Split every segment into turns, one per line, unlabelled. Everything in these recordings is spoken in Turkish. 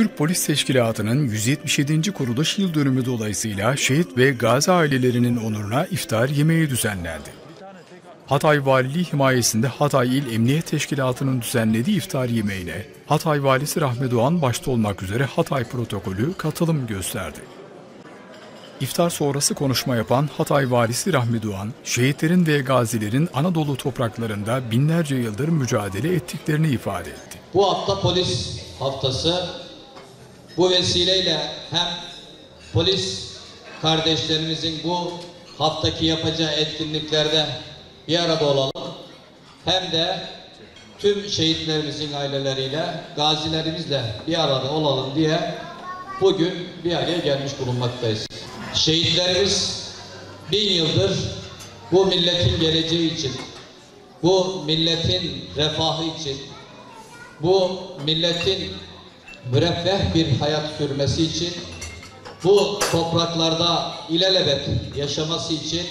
Türk Polis Teşkilatı'nın 177. kuruluş yıl dönümü dolayısıyla şehit ve gazi ailelerinin onuruna iftar yemeği düzenlendi. Hatay Valiliği himayesinde Hatay İl Emniyet Teşkilatı'nın düzenlediği iftar yemeğine Hatay Valisi Rahmi Doğan başta olmak üzere Hatay protokolü katılım gösterdi. İftar sonrası konuşma yapan Hatay Valisi Rahmi Doğan, şehitlerin ve gazilerin Anadolu topraklarında binlerce yıldır mücadele ettiklerini ifade etti.
Bu hafta polis haftası. Bu vesileyle hem polis kardeşlerimizin bu haftaki yapacağı etkinliklerde bir arada olalım. Hem de tüm şehitlerimizin aileleriyle, gazilerimizle bir arada olalım diye bugün bir araya gelmiş bulunmaktayız. Şehitlerimiz bin yıldır bu milletin geleceği için, bu milletin refahı için, bu milletin müreffeh bir hayat sürmesi için, bu topraklarda ilelebet yaşaması için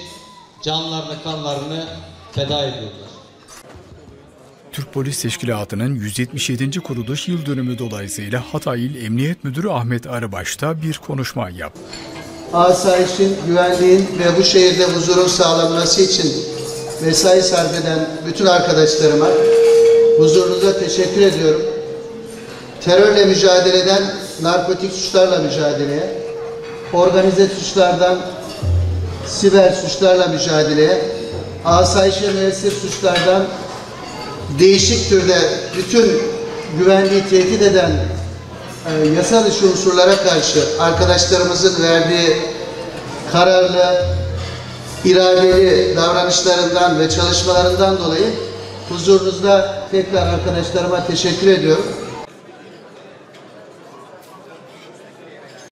canlarını, kanlarını feda ediyorlar.
Türk Polis Teşkilatı'nın 177. kuruluş yıl dönümü dolayısıyla Hatay İl Emniyet Müdürü Ahmet Arıbaş da bir konuşma yaptı.
asayişin, güvenliğin ve bu şehirde huzurun sağlanması için mesai sarf eden bütün arkadaşlarıma huzurunuza teşekkür ediyorum. Terörle mücadeleden narkotik suçlarla mücadeleye, organize suçlardan siber suçlarla mücadeleye, asayişe müessir suçlardan değişik türde bütün güvenliği tehdit eden e, yasa dışı unsurlara karşı arkadaşlarımızın verdiği kararlı, iradeli davranışlarından ve çalışmalarından dolayı huzurunuzda tekrar arkadaşlarıma teşekkür ediyorum.